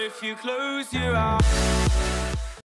if you close your eyes